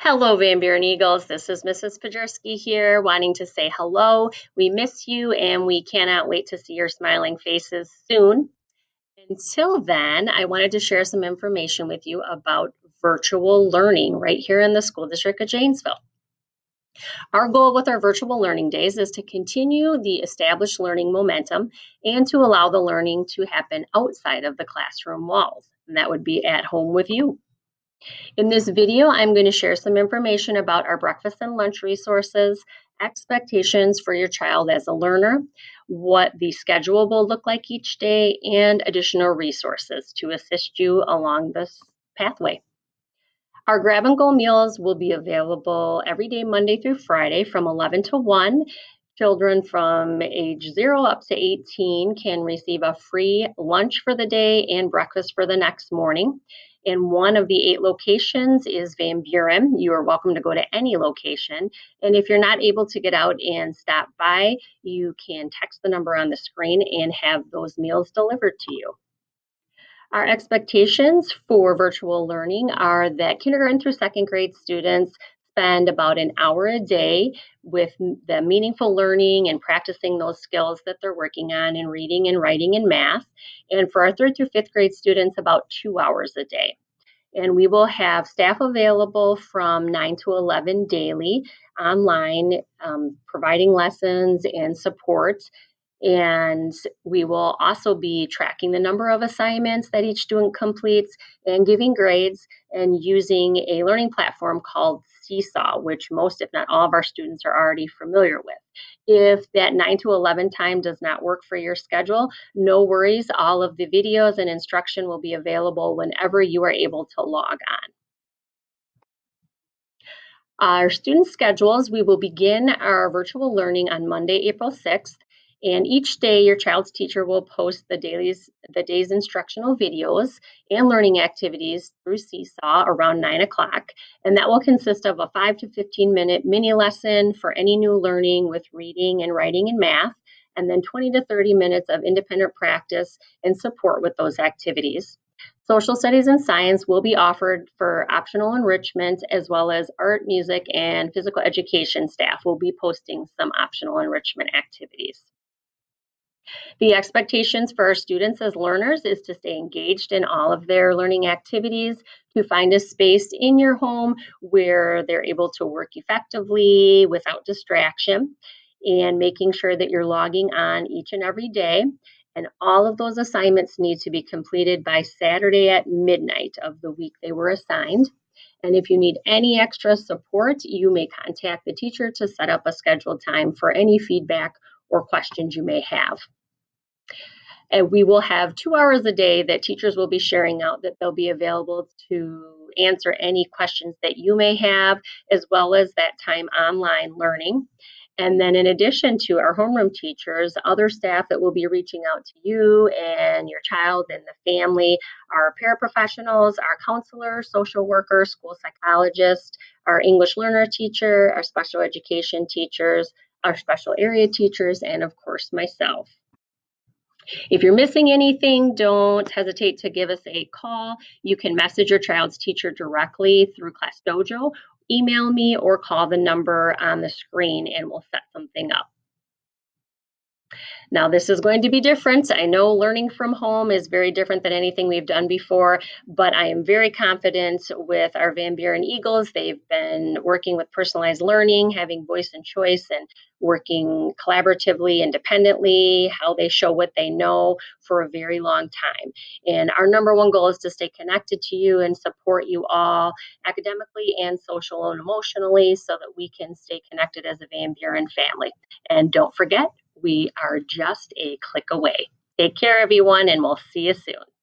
Hello, Van Buren Eagles. This is Mrs. Pajerski here, wanting to say hello. We miss you and we cannot wait to see your smiling faces soon. Until then, I wanted to share some information with you about virtual learning right here in the School District of Janesville. Our goal with our virtual learning days is to continue the established learning momentum and to allow the learning to happen outside of the classroom walls. And that would be at home with you. In this video, I'm going to share some information about our breakfast and lunch resources, expectations for your child as a learner, what the schedule will look like each day, and additional resources to assist you along this pathway. Our grab and go meals will be available every day, Monday through Friday from 11 to 1. Children from age 0 up to 18 can receive a free lunch for the day and breakfast for the next morning in one of the eight locations is Van Buren. You are welcome to go to any location. And if you're not able to get out and stop by, you can text the number on the screen and have those meals delivered to you. Our expectations for virtual learning are that kindergarten through second grade students spend about an hour a day with the meaningful learning and practicing those skills that they're working on in reading and writing and math. And for our third through fifth grade students, about two hours a day. And we will have staff available from 9 to 11 daily online, um, providing lessons and support and we will also be tracking the number of assignments that each student completes and giving grades and using a learning platform called Seesaw, which most, if not all, of our students are already familiar with. If that 9 to 11 time does not work for your schedule, no worries. All of the videos and instruction will be available whenever you are able to log on. Our student schedules, we will begin our virtual learning on Monday, April 6th. And each day, your child's teacher will post the day's the day's instructional videos and learning activities through Seesaw around 9 o'clock. And that will consist of a 5 to 15 minute mini lesson for any new learning with reading and writing and math, and then 20 to 30 minutes of independent practice and support with those activities. Social studies and science will be offered for optional enrichment, as well as art, music, and physical education staff will be posting some optional enrichment activities. The expectations for our students as learners is to stay engaged in all of their learning activities, to find a space in your home where they're able to work effectively without distraction, and making sure that you're logging on each and every day. And all of those assignments need to be completed by Saturday at midnight of the week they were assigned. And if you need any extra support, you may contact the teacher to set up a scheduled time for any feedback or questions you may have. And we will have two hours a day that teachers will be sharing out that they'll be available to answer any questions that you may have, as well as that time online learning. And then, in addition to our homeroom teachers, other staff that will be reaching out to you and your child and the family are paraprofessionals, our counselors, social workers, school psychologists, our English learner teacher, our special education teachers, our special area teachers, and of course, myself. If you're missing anything, don't hesitate to give us a call. You can message your child's teacher directly through Class Dojo, email me, or call the number on the screen and we'll set something up. Now, this is going to be different. I know learning from home is very different than anything we've done before, but I am very confident with our Van Buren Eagles. They've been working with personalized learning, having voice and choice, and working collaboratively, independently, how they show what they know for a very long time. And our number one goal is to stay connected to you and support you all academically and social and emotionally so that we can stay connected as a Van Buren family. And don't forget, we are just a click away. Take care, everyone, and we'll see you soon.